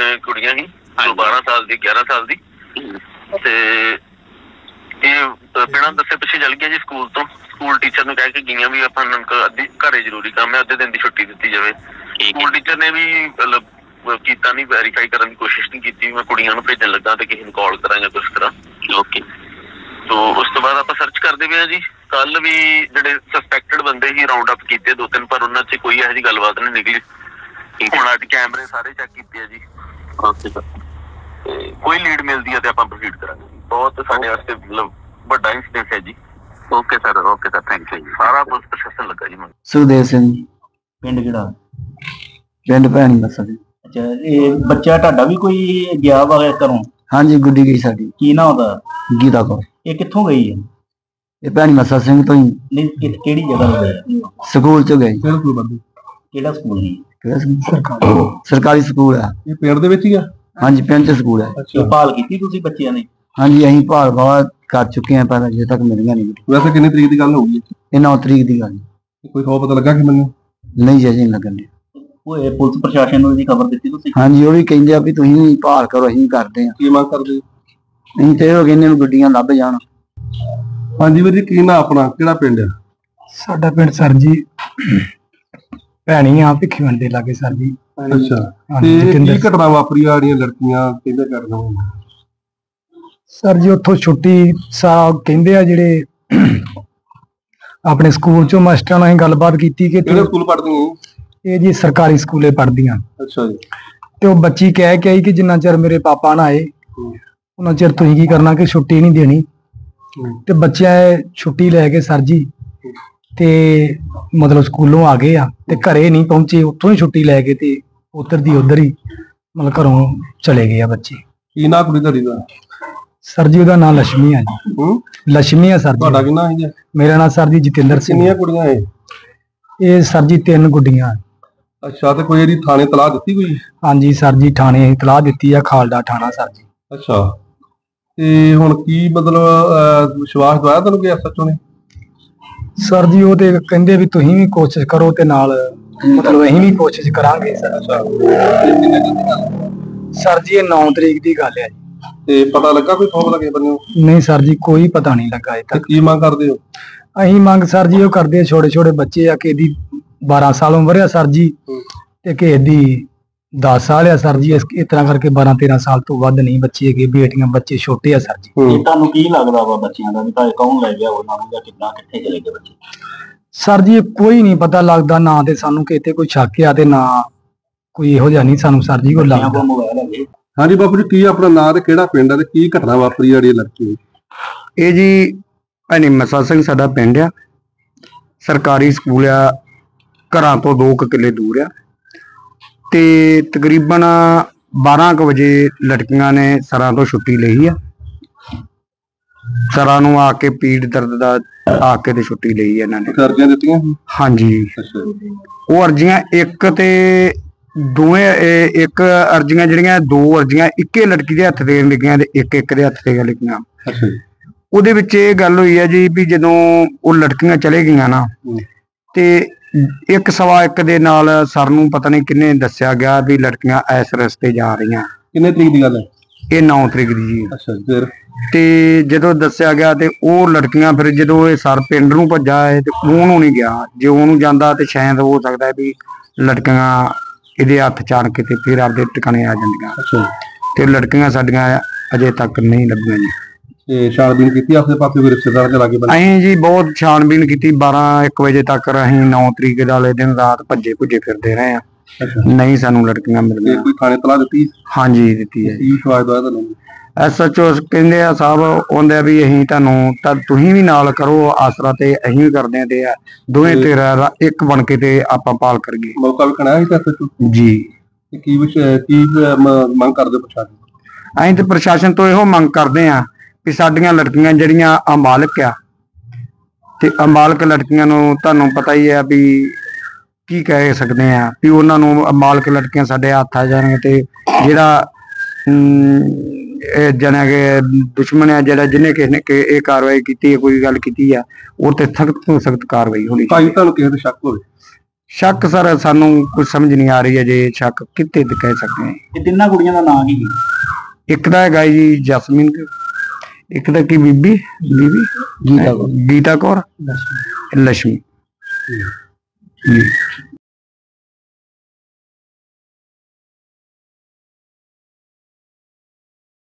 ਤਿੰਨ ਕੁੜੀਆਂ ਸੀ ਹਾਂਜੀ। 12 ਸਾਲ ਦੀ 11 ਸਾਲ ਦੀ। ਤੇ ਇਹ ਬਿਨਾਂ ਦੱਸੇ ਪਿੱਛੇ ਚਲ ਗਿਆ ਜੀ ਸਕੂਲ ਤੋਂ। ਸਕੂਲ ਟੀਚਰ ਨੂੰ ਕਹਿ ਕੇ ਗਈਆਂ ਵੀ ਆਪਾਂ ਨੂੰ ਅੱਧੀ ਘਰੇ ਜ਼ਰੂਰੀ ਕੰਮ ਹੈ ਅੱਧੇ ਦਿਨ ਦੀ ਛੁੱਟੀ ਦਿੱਤੀ ਜਾਵੇ। ਸਕੂਲ ਟੀਚਰ ਨੇ ਵੀ ਮਤਲਬ ਕੀਤਾ ਨਹੀਂ ਵੈਰੀਫਾਈ ਕਰਨ ਦੀ ਕੋਸ਼ਿਸ਼ ਨਹੀਂ ਕੀਤੀ ਮੈਂ ਕੁੜੀਆਂ ਨੂੰ ਭੇਜਣ ਲੱਗਾ ਤੇ ਕਿਸੇ ਨੂੰ ਕਾਲ ਕਰਾਂ ਜਾਂ ਕੁਝ ਕਰਾਂ। ਓਕੇ। ਤੋਂ ਉਸ ਤੋਂ ਬਾਅਦ ਆਪਾਂ ਸਰਚ ਕਰਦੇ ਪਏ ਆ ਜੀ। ਕੱਲ ਵੀ ਜਿਹੜੇ ਸਸਪੈਕਟਡ ਬੰਦੇ ਸੀ ਰਾਉਂਡ ਅਪ ਕੀਤੇ ਦੋ ਤਿੰਨ ਪਰ ਉਹਨਾਂ 'ਚ ਕੋਈ ਇਹੋ ਜਿਹੀ ਗੱਲਬਾਤ ਨਹੀਂ ਨਿਕਲੀ। ਹੁਣ ਅੱਜ ਕੈਮਰੇ ਸਾਰੇ ਚੈੱਕ ਕੀਤੇ ਜੀ ਤੇ ਕੋਈ ਲੀਡ ਮਿਲਦੀ ਹੈ ਤੇ ਆਪਾਂ ਪ੍ਰੋਸੀਡ ਕਰਾਂਗੇ। ਜੀ। ਬਹੁਤ ਸਾਡੇ ਵਾਸਤੇ ਮਤਲਬ ਵੱਡਾ ਇਨਸੀਡੈਂਟ ਹੈ ਜੀ। Okay sir okay sir thank you ਜੀ। ਸਾਰਾ ਪੁਲਿਸ ਪ੍ਰਸ਼ਾਸਨ ਲੱਗਾ ਜੀ ਮਨ। ਸੁਖਦੇਵ ਸਿੰਘ। ਪਿੰਡ ਕਿਹੜਾ? ਪਿੰਡ ਭੈਣੀ ਮੱਸਾ ਜੀ ਅੱਛਾ ਇਹ ਬੱਚਾ ਤੁਹਾਡਾ ਵੀ ਕੋਈ ਗਿਆ ਵਾ ਘਰੋਂ? ਹਾਂਜੀ ਗੁੱਡੀ ਗਈ ਸਾਡੀ। ਕੀ ਨਾ ਉਹਦਾ? ਗੀਤਾ ਕੌਰ। ਇਹ ਕਿੱਥੋਂ ਗਈ ਹੈ ਇਹ ਭੈਣੀ ਮੱਸਾ ਸਿੰਘ ਤੋਂ ਹੀ। ਨਹੀਂ ਕਿਹੜੀ ਜਗ੍ਹਾ ਤੋਂ ਗਈ? ਸਕੂਲ ਚ ਗਈ। ਕਿਹੜਾ ਸਕੂਲ ਹੈ ਕਿਹੜਾ ਸਕੂਲ? ਸਰਕਾਰੀ। ਸਰਕਾਰੀ ਸਕੂਲ ਆ। ਇਹ ਪਿੰਡ ਦੇ ਵਿੱਚ ਹੀ ਆ? ਹਾਂਜੀ ਪਿੰਡ ਚ ਸਕੂਲ ਹੈ ਤੇ ਭਾਲ ਕੀਤੀ ਤੁਸੀਂ ਬੱਚਿਆਂ ਨੇ? ਹਾਂਜੀ ਅਸੀਂ ਭਾਲ ਬਾਵਾ ਕਰ ਚੁੱਕੇ ਹਾਂ ਪਰ ਅਜੇ ਤੱਕ ਮਿਲੀਆਂ ਨਹੀਂ। ਵੈਸੇ ਕਿੰਨੀ ਤਰੀਕ ਦੀ ਗੱਲ ਹੋਊਗੀ ਇਹ 9 ਤਰੀਕ ਦੀ ਗੱਲ। ਹੈ। ਕੋਈ ਖਬਰ ਪਤਾ ਲੱਗਾ ਕਿ ਮੈਨੂੰ? ਨਹੀਂ ਜੀ ਅਜੇ ਨਹੀਂ ਲੱਗਣ ਡਿਆ। ਉਹ ਇਹ ਪੁਲਿਸ ਪ੍ਰਸ਼ਾਸਨ ਨੂੰ ਇਹਦੀ ਖਬਰ ਦਿੱਤੀ ਤੁਸੀਂ? ਹਾਂਜੀ ਉਹ ਵੀ ਕਹਿੰਦੇ ਆ ਵੀ ਤੁਸੀਂ ਭਾਲ ਕਰੋ ਅਸੀਂ ਕਰਦੇ ਆ ਕੀ ਮੰਗ ਕਰਦੇ? ਅਸੀਂ ਤੇ ਉਹ ਕਹਿੰਦੇ ਵੀ ਗੱਡੀਆਂ ਲੱਭ ਜਾਣ। ਹਾਂਜੀ ਵੀਰ ਜੀ ਕੀ ਨਾ ਆਪਣਾ? ਕਿਹੜਾ ਪਿੰਡ ਆ? ਸਾਡਾ ਪਿੰਡ ਸਰ ਜੀ। ਭੈਣੀ ਆ ਭਿੱਖੀਵੰਡ ਦੇ ਲਾਗੇ ਸਰ ਜੀ। ਅੱਛਾ। ਹਾਂਜੀ, ਤੇ ਜਤਿੰਦਰ ਕੀ ਘਟਨਾ ਵਾਪਰੀ ਆ ਜਿਹੜੀਆਂ ਲੜਕੀਆਂ ਕਹਿੰਦੇ ਕਰਨਾ ਸਰ ਜੀ ਉੱਥੋਂ ਛੁੱਟੀ ਸਾ ਕਹਿੰਦੇ ਆ ਜਿਹੜੇ ਆਪਣੇ ਸਕੂਲ ਚੋਂ ਮਾਸਟਰਾਂ ਨਾਲ ਅਸੀਂ ਗੱਲਬਾਤ ਕੀਤੀ ਕਿ ਕਿਹੜੇ ਸਕੂਲ ਪੜ੍ਹਦੀਆਂ ਇਹ ਜੀ ਸਰਕਾਰੀ ਸਕੂਲੇ ਪੜ੍ਹਦੀਆਂ। ਅੱਛਾ ਜੀ। ਤੇ ਉਹ ਬੱਚੀ ਕਹਿ ਕੇ ਆਈ ਕਿ ਜਿੰਨਾ ਚਿਰ ਮੇਰੇ ਪਾਪਾ ਨਾ ਆਏ ਉਹਨਾਂ ਚਿਰ ਤੁਸੀਂ ਕੀ ਕਰਨਾ ਕਿ ਛੁੱਟੀ ਨਹੀਂ ਦੇਣੀ। ਹੂੰ। ਤੇ ਬੱਚਿਆਂ ਛੁੱਟੀ ਲੈ ਕੇ ਸਰ ਜੀ ਤੇ ਮਤਲਬ ਸਕੂਲੋਂ ਆ ਗਏ ਆ ਤੇ ਘਰੇ ਨਹੀਂ ਪਹੁੰਚੇ ਉੱਥੋਂ ਹੀ ਛੁੱਟੀ ਲੈ ਕੇ ਤੇ ਉਧਰ ਦੀ ਉਧਰ ਹੀ ਮਤਲਬ ਘਰੋਂ ਚਲੇ ਗਏ ਆ ਬੱਚੇ। ਕੀ ਨਾਂ ਕੁੜੀ ਧੜੀ ਦਾ? ਸਰ ਜੀ ਉਹਦਾ ਨਾਂ ਲక్ష్ਮੀ ਆ ਜੀ। ਹੂੰ? ਲక్ష్ਮੀ ਆ ਸਰ ਜੀ। ਤੁਹਾਡਾ ਕੀ ਨਾਂ ਹੈ ਮੇਰਾ ਨਾਂ ਸਰ ਜੀ ਜਤਿੰਦਰ ਸਿੰਘ। ਕਿੰਨੀਆਂ ਕੁੜੀਆਂ ਹੈ ਇਹ ਸਰ ਜੀ ਤਿੰਨ ਗੁੱਡੀਆਂ। ਅੱਛਾ ਤੇ ਕੋਈ ਇਹਦੀ ਥਾਣੇ ਤਲਾਹ ਦਿੱਤੀ ਕੋਈ? ਹਾਂਜੀ ਸਰ ਜੀ ਥਾਣੇ ਅਸੀਂ ਤਲਾਹ ਦਿੱਤੀ ਆ ਖਾਲਡਾ ਥਾਣਾ ਸਰ ਜੀ। ਅੱਛਾ ਤੇ ਹੁਣ ਕੀ ਮਤਲਬ ਵਿਸ਼ਵਾਸ ਦਵਾਇਆ ਤੁਹਾਨੂੰ ਕਿ ਐਸਐਚਓ ਨੇ? ਸਰ ਜੀ ਉਹ ਤੇ ਕਹਿੰਦੇ ਵੀ ਤੁਸੀਂ ਵੀ ਕੋਸ਼ਿਸ਼ ਕਰੋ ਤੇ ਨਾਲ ਮਤਲਬ ਅਸੀਂ ਵੀ ਕੋਸ਼ਿਸ਼ ਕਰਾਂਗੇ ਸਰ ਸਰ। ਜੀ ਇਹ 9 ਤਰੀਕ ਦੀ ਗੱਲ ਹੈ ਜੀ। ਤੇ ਪਤਾ ਲੱਗਾ ਕੋਈ ਖੋਬ ਲੱਗੇ ਬੰਨਿਓ ਨਹੀਂ ਸਰ ਜੀ ਕੋਈ ਪਤਾ ਨਹੀਂ ਲੱਗਾ ਅਜੇ ਤੇ ਤੱਕ। ਕੀ ਮੰਗ ਕਰਦੇ ਹੋ? ਅਸੀਂ ਮੰਗ ਸਰ ਜੀ ਉਹ ਕਰਦੇ ਛੋਟੇ ਛੋਟੇ ਬੱਚੇ ਆ ਕਿ ਇਹਦੀ 12 ਸਾਲ ਉਮਰ ਆ ਸਰ ਜੀ। ਤੇ ਕਿ ਇਹਦੀ 10 ਸਾਲ ਆ ਸਰ ਜੀ ਇਸ ਇਸ ਤਰ੍ਹਾਂ ਕਰਕੇ 12 13 ਸਾਲ ਤੋਂ ਵੱਧ ਨਹੀਂ ਬੱਚੇ ਹੈਗੇ ਬੇਟੀਆਂ ਬੱਚੇ ਛੋਟੇ ਆ ਸਰ ਜੀ। ਇਹ ਤੁਹਾਨੂੰ ਕੀ ਲੱਗਦਾ ਵਾ ਬੱਚਿਆਂ ਦਾ ਵੀ ਤਾਂ ਕੌਣ ਲੈ ਗਿਆ ਉਹਨਾਂ ਨੂੰ ਜਾਂ ਕਿੱਦਾਂ ਕਿੱਥੇ ਚਲੇ ਗਏ ਬੱਚੇ? ਸਰ ਜੀ ਕੋਈ ਨਹੀਂ ਪਤਾ ਲੱਗਦਾ ਨਾ ਤੇ ਸਾਨੂੰ ਕਿਤੇ ਕੋਈ ਸ਼ੱਕ ਆ ਤੇ ਨਾ ਕੋਈ ਇਹੋ ਜਿਹਾ ਨਹੀਂ ਸਾਨੂੰ ਸਰ ਜੀ ਕੋਈ ਲੱਗਦਾ। ਹਾਂਜੀ ਬਾਪੂ ਜੀ ਕੀ ਆਪਣਾ ਨਾਂ ਤੇ ਕਿਹੜਾ ਪਿੰਡ ਆ ਤੇ ਕੀ ਘਟਨਾ ਵਾਪਰੀ ਜਿਹੜੀ ਲੜਕੀ ਦੀ? ਇਹ ਜੀ ਭੈਣੀ ਮੱਸਾ ਸਿੰਘ ਸਾਡਾ ਪਿੰਡ ਆ। ਸਰਕਾਰੀ ਸਕੂਲ ਆ ਘਰਾਂ ਤੋਂ 2 ਕਿੱਲੇ ਦੂਰ ਆ। ਤੇ ਤਕਰੀਬਨ 12 ਕੁ ਵਜੇ ਲੜਕੀਆਂ ਨੇ ਸਰਾਂ ਤੋਂ ਛੁੱਟੀ ਲਈ ਆ। ਸਰਾਂ ਨੂੰ ਆ ਕੇ ਪੀੜ ਦਰਦ ਦਾ ਆ ਕੇ ਤੇ ਛੁੱਟੀ ਲਈ ਆ ਇਹਨਾਂ ਨੇ। ਅਰਜ਼ੀਆਂ ਦਿੱਤੀਆਂ? ਹਾਂਜੀ। ਅੱਛਾ। ਉਹ ਅਰਜ਼ੀਆਂ ਇੱਕ ਤੇ ਦੋਵੇਂ ਇਹ ਇੱਕ ਅਰਜ਼ੀਆਂ ਜਿਹੜੀਆਂ ਦੋ ਅਰਜ਼ੀਆਂ ਇੱਕੇ ਲੜਕੀ ਦੇ ਹੱਥ ਤੇ ਲਿਖੀਆਂ ਤੇ ਇੱਕ ਇੱਕ ਦੇ ਹੱਥ ਤੇ ਲਿਖੀਆਂ ਅੱਛਾ। ਉਹਦੇ ਵਿੱਚ ਇਹ ਗੱਲ ਹੋਈ ਹੈ ਜੀ ਵੀ ਜਦੋਂ ਉਹ ਲੜਕੀਆਂ ਚਲੇ ਗਈਆਂ ਨਾ। ਤੇ ਇੱਕ ਸਵਾ ਇੱਕ ਦੇ ਨਾਲ ਸਰ ਨੂੰ ਪਤਾ ਨਹੀਂ ਕਿੰਨੇ ਦੱਸਿਆ ਗਿਆ ਵੀ ਲੜਕੀਆਂ ਇਸ ਰਸਤੇ ਜਾ ਰਹੀਆਂ। ਕਿੰਨੇ ਤਰੀਕ ਦੀ ਗੱਲ ਹੈ? ਇਹ 9 ਤਰੀਕ ਦੀ ਜੀ। ਅੱਛਾ ਫਿਰ? ਤੇ ਜਦੋਂ ਦੱਸਿਆ ਗਿਆ ਤੇ ਉਹ ਲੜਕੀਆਂ ਫਿਰ ਜਦੋਂ ਇਹ ਸਰ ਪਿੰਡ ਨੂੰ ਭੱਜਾ ਹੈ ਤੇ ਉਹਨੂੰ ਨਹੀਂ ਗਿਆ। ਜੇ ਉਹਨੂੰ ਜਾਂਦਾ ਤੇ ਸ਼ਾਇਦ ਹੋ ਸਕਦਾ ਵੀ ਲੜਕੀਆਂ ਇਹਦੇ ਹੱਥ ਚਾਣ ਕੇ ਤੇ ਫਿਰ ਆਪਦੇ ਟਿਕਾਣੇ ਆ ਜਾਂਦੀਆਂ। ਤੇ ਲੜਕੀਆਂ ਸਾਡੀਆਂ ਅਜੇ ਤੱਕ ਨਹੀਂ ਲੱਭੀਆਂ ਜੀ। ਤੇ ਛਾਣਬੀਨ ਕੀਤੀ ਆਪਣੇ ਪਾਸੇ ਕੋਈ ਰਿਸ਼ਤੇਦਾਰ ਦੇ ਲਾਗੇ ਬੰਦੇ? ਅਸੀਂ ਜੀ ਬਹੁਤ ਛਾਣਬੀਨ ਕੀਤੀ 12 1 ਵਜੇ ਤੱਕ ਅਸੀਂ 9 ਤਰੀਕ ਵਾਲੇ ਦਿਨ ਰਾਤ ਭੱਜੇ ਭੁੱਜੇ ਫਿਰਦੇ ਰਹੇ ਆ ਅੱਛਾ। ਨਹੀਂ ਸਾਨੂੰ ਲੜਕੀਆਂ ਤੇ ਮਿਲੀਆਂ ਕੋਈ ਥਾਣੇ ਤਲਾਹ ਦਿੱਤੀ? ਹਾਂਜੀ ਦਿੱਤੀ ਹੈ ਕੀ ਵਿਸ਼ਵਾਸ ਦਵਾਇਆ ਤੁਹਾਨੂੰ? ਐਸਐਚਓ ਕਹਿੰਦੇ ਆ ਸਾਹਿਬ ਆਉਂਦੇ ਆ ਵੀ ਅਸੀਂ ਤੁਹਾਨੂੰ ਤਾਂ ਤੁਸੀਂ ਵੀ ਨਾਲ ਕਰੋ ਆਸਰਾ ਤੇ ਅਸੀਂ ਵੀ ਕਰਦੇ ਆ ਤੇ ਆ ਦੋਵੇਂ ਤੇ- ਤੇਰਾ ਰਾ- ਇੱਕ ਬਣ ਕੇ ਤੇ ਆਪਾਂ ਪਾਲ ਕਰੀਏ। ਮੌਕਾ ਵੀ ਖਣਾ ਸੀ ਤੇ ਐਸਐਚਓ ਜੀ। ਤੇ ਕੀ ਵਿਸ਼ ਕੀ ਅਹ, ਮ- ਮੰਗ ਕਰਦੇ ਅਸੀਂ ਤੇ ਪ੍ਰਸ਼ਾਸਨ ਤੋਂ ਇਹੋ ਮੰਗ ਕਰਦੇ ਆ ਕਿ ਸਾਡੀਆਂ ਲੜਕੀਆਂ ਜਿਹੜੀਆਂ ਅਮਾਲਕ ਆ। ਤੇ ਅਮਾਲਕ ਲੜਕੀਆਂ ਨੂੰ ਤੁਹਾਨੂੰ ਪਤਾ ਹੀ ਹੈ ਵੀ ਕੀ ਕਹਿ ਸਕਦੇ ਆ ਵੀ ਉਹਨਾਂ ਨੂੰ ਅਮਾਲਕ ਲੜਕੀਆਂ ਸਾਡੇ ਹੱਥ ਆ ਜਾਣਗੇ ਤੇ ਜਿਹੜਾ ਜਣਾ ਕਿ ਦੁਸ਼ਮਣ ਆ ਜਿਹੜਾ ਜਿਹਨੇ ਕਿਸ ਨੇ ਇਹ ਕਾਰਵਾਈ ਕੀਤੀ ਹੈ ਕੋਈ ਗੱਲ ਕੀਤੀ ਆ ਉਹ ਤੇ ਸਖਤ ਤੋਂ ਸਖਤ ਕਾਰਵਾਈ ਹੋਣੀ ਚਾਹੀਦੀ। ਤੁਹਾਨੂੰ ਕਿਸੇ ਤੇ ਸ਼ੱਕ ਹੋਵੇ? ਸ਼ੱਕ ਸਰ ਸਾਨੂੰ ਕੁਝ ਸਮਝ ਨਹੀਂ ਆ ਰਹੀ ਹੈ ਜੇ ਸ਼ੱਕ ਕਿਤੇ ਤੇ ਕਹਿ ਸਕਦੇ ਹਾਂ ਇਹ ਤਿੰਨਾਂ ਕੁੜੀਆਂ ਦਾ ਨਾਂ ਕੀ ਹੈ ਇੱਕ ਦਾ ਹੈਗਾ ਜੀ ਜਸਮੀਨ ਇੱਕ ਤਾਂ ਕੀ ਬੀਬੀ? ਬੀਬੀ ਗੀਤਾ ਕੌਰ। ਗੀਤਾ ਕੌਰ? ਲక్ష్ਮੀ ਜੀ